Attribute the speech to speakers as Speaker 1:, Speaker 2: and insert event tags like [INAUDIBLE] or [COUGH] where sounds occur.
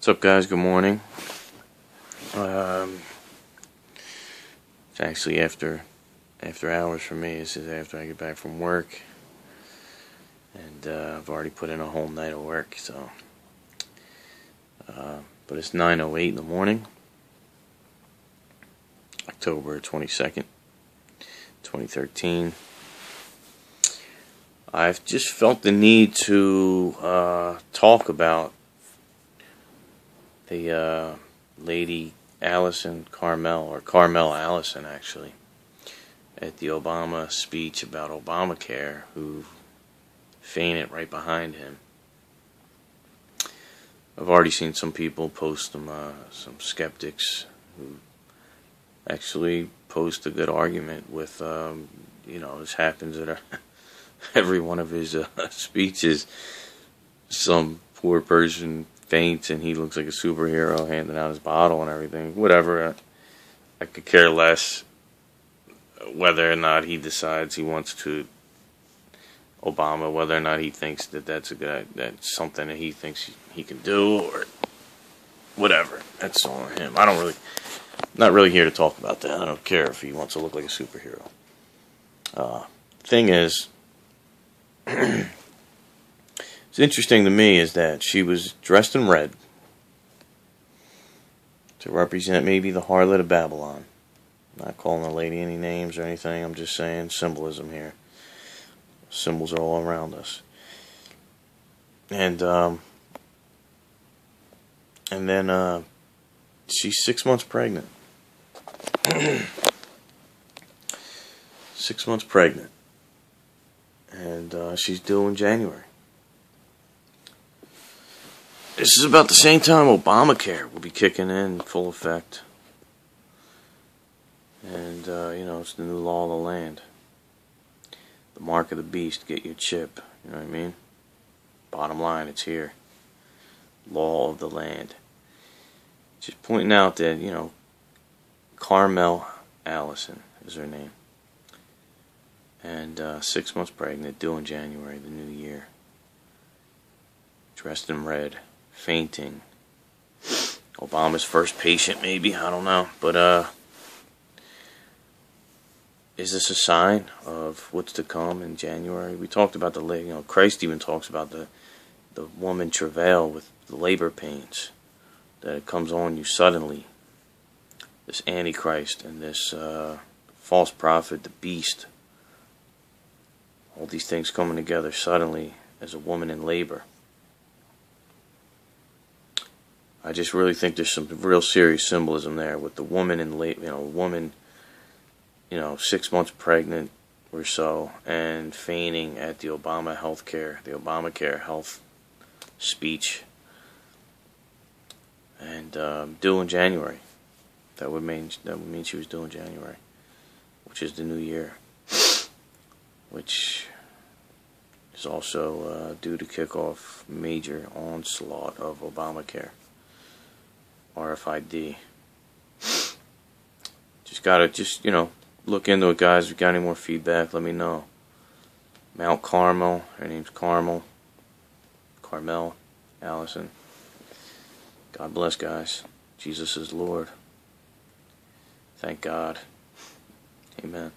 Speaker 1: What's up, guys? Good morning. Um, it's actually after after hours for me. This is after I get back from work, and uh, I've already put in a whole night of work. So, uh, but it's 9:08 in the morning, October 22nd, 2013. I've just felt the need to uh, talk about the uh, lady Allison Karmel, or Karmel Allison actually, at the Obama speech about Obamacare, who fainted right behind him. I've already seen some people post them, uh, some skeptics who actually post a good argument with, um, you know, this happens at [LAUGHS] every one of his uh, [LAUGHS] speeches. Some poor person faints and he looks like a superhero handing out his bottle and everything. Whatever. I could care less whether or not he decides he wants to Obama, whether or not he thinks that that's a good that's something that he thinks he can do or whatever. That's on him. I don't really not really here to talk about that. I don't care if he wants to look like a superhero. Uh, thing is [CLEARS THROAT] interesting to me is that she was dressed in red to represent maybe the harlot of Babylon. I'm not calling the lady any names or anything. I'm just saying symbolism here. Symbols are all around us. And um, and then uh, she's six months pregnant. [CLEARS THROAT] six months pregnant, and uh, she's due in January. This is about the same time Obamacare will be kicking in full effect. And, uh, you know, it's the new law of the land. The mark of the beast, get your chip. You know what I mean? Bottom line, it's here. Law of the land. Just pointing out that, you know, Karmel Allison is her name. And uh, six months pregnant, due in January, the new year. Dressed in red fainting. Obama's first patient, maybe I don't know, but uh, is this a sign of what's to come in January? We talked about the you know Christ even talks about the the woman travail with the labor pains that it comes on you suddenly. This antichrist and this uh, false prophet, the beast. All these things coming together suddenly as a woman in labor. I just really think there's some real serious symbolism there with the woman in late, you know, woman, you know, six months pregnant or so, and feigning at the Obama healthcare, the Obamacare health speech, and um, due in January. That would mean that would mean she was due in January, which is the new year, which is also uh, due to kick off major onslaught of Obamacare. RFID. Just gotta, just, you know, look into it, guys. If you got any more feedback, let me know. Mount Carmel, her name's Karmel. Karmel, Allison. God bless, guys. Jesus is Lord. Thank God. Amen.